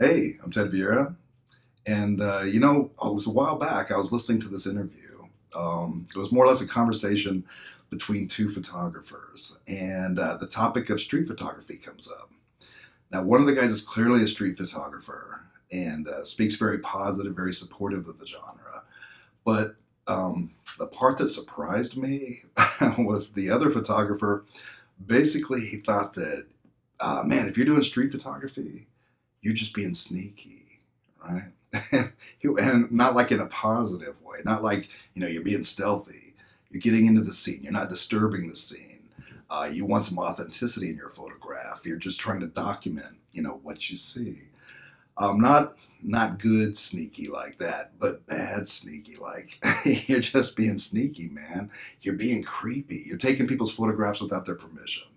Hey, I'm Ted Vieira. And, uh, you know, it was a while back, I was listening to this interview. Um, it was more or less a conversation between two photographers, and uh, the topic of street photography comes up. Now, one of the guys is clearly a street photographer and uh, speaks very positive, very supportive of the genre. But um, the part that surprised me was the other photographer. Basically, he thought that, uh, man, if you're doing street photography, you're just being sneaky, right? and not like in a positive way, not like, you know, you're being stealthy. You're getting into the scene, you're not disturbing the scene. Uh, you want some authenticity in your photograph. You're just trying to document, you know, what you see. Um, not not good sneaky like that, but bad sneaky like you're just being sneaky, man. You're being creepy. You're taking people's photographs without their permission,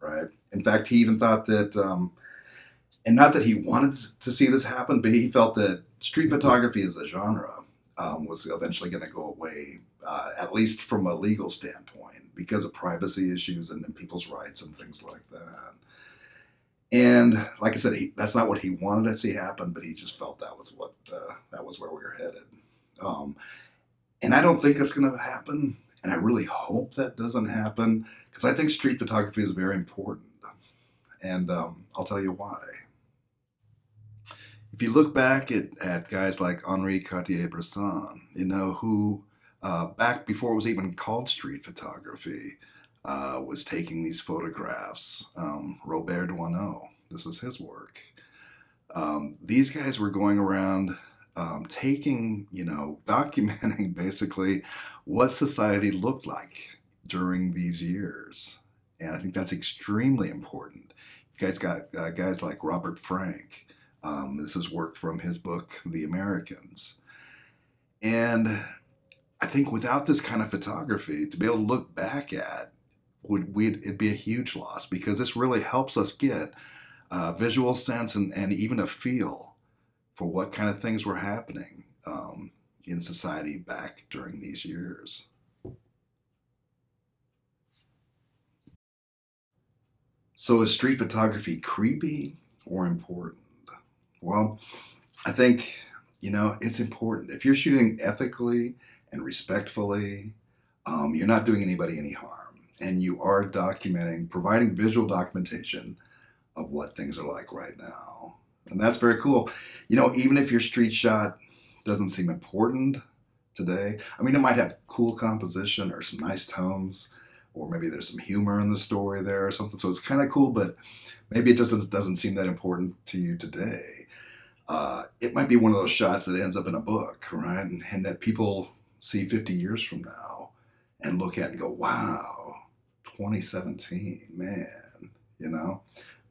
right? In fact, he even thought that um, and not that he wanted to see this happen, but he felt that street photography as a genre um, was eventually going to go away, uh, at least from a legal standpoint, because of privacy issues and, and people's rights and things like that. And like I said, he, that's not what he wanted to see happen, but he just felt that was what uh, that was where we were headed. Um, and I don't think that's going to happen, and I really hope that doesn't happen because I think street photography is very important, and um, I'll tell you why if you look back at, at guys like Henri Cartier-Bresson, you know, who uh, back before it was even called street photography, uh, was taking these photographs. Um, Robert Doisneau, this is his work. Um, these guys were going around um, taking, you know, documenting basically what society looked like during these years. And I think that's extremely important. You guys got uh, guys like Robert Frank, um, this is work from his book, The Americans. And I think without this kind of photography, to be able to look back at, would we it'd be a huge loss because this really helps us get a visual sense and, and even a feel for what kind of things were happening um, in society back during these years. So is street photography creepy or important? Well, I think, you know, it's important. If you're shooting ethically and respectfully, um, you're not doing anybody any harm. And you are documenting, providing visual documentation of what things are like right now. And that's very cool. You know, even if your street shot doesn't seem important today, I mean, it might have cool composition or some nice tones, or maybe there's some humor in the story there or something. So it's kind of cool, but maybe it just doesn't seem that important to you today uh, it might be one of those shots that ends up in a book, right? And, and, that people see 50 years from now and look at and go, wow, 2017, man, you know?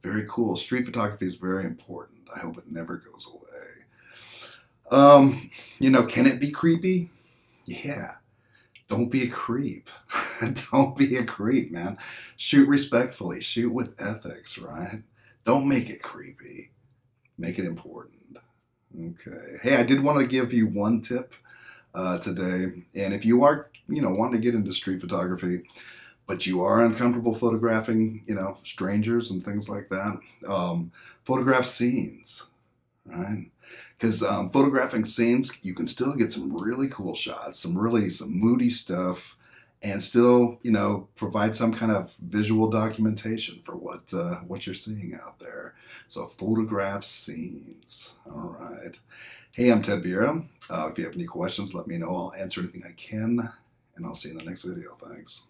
Very cool. Street photography is very important. I hope it never goes away. Um, you know, can it be creepy? Yeah. Don't be a creep. Don't be a creep, man. Shoot respectfully. Shoot with ethics, right? Don't make it creepy. Make it important. Okay. Hey, I did want to give you one tip uh, today. And if you are, you know, wanting to get into street photography, but you are uncomfortable photographing, you know, strangers and things like that, um, photograph scenes, right? Because um, photographing scenes, you can still get some really cool shots, some really some moody stuff, and still, you know, provide some kind of visual documentation for what uh, what you're seeing out there. So photograph scenes. All right. Hey, I'm Ted Vieira. Uh, if you have any questions, let me know. I'll answer anything I can, and I'll see you in the next video. Thanks.